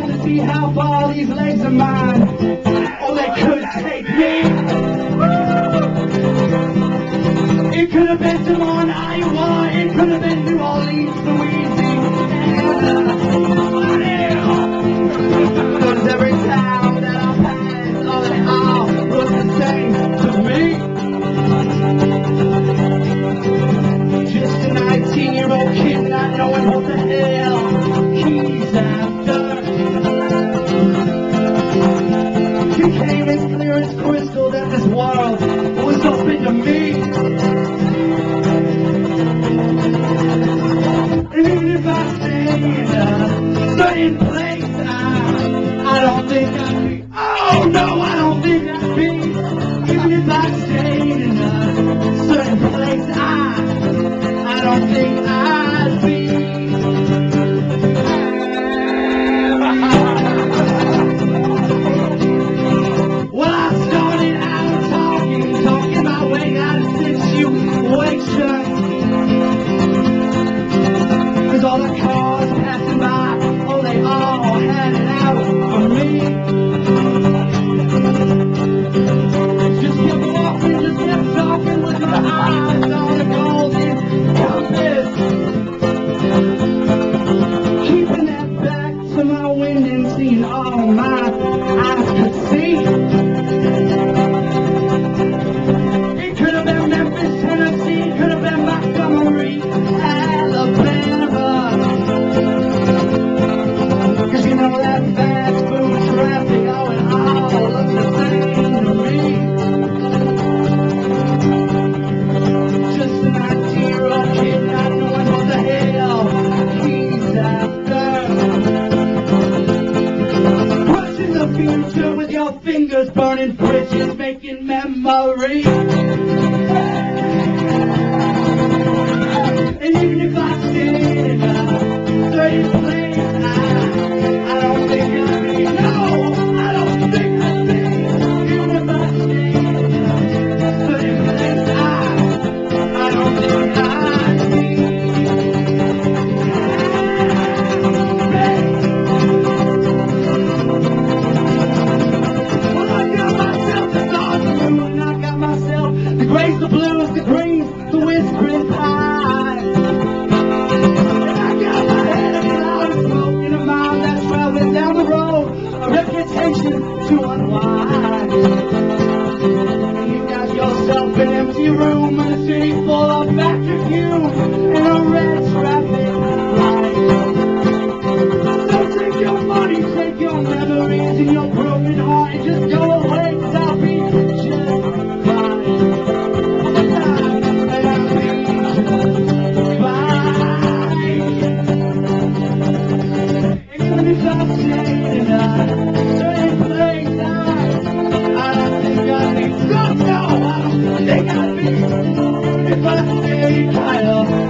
trying to see how far these legs of mine, oh, they could take me. It could have been Des Moines, Iowa, it could have been New Orleans, You came as clear as crystal that this world had an for me. Just keep walking, just keep talking with my eyes on the golden compass. Keeping that back to my wind and seeing all my eyes could see. Picture with your fingers burning bridges, making memories. the blues, the greens, the whispering pines. And I got my head in cloud of smoke in a mind that's traveling down the road, a reputation to unwind. You got yourself an empty room in a city full of vacuum fumes. way high.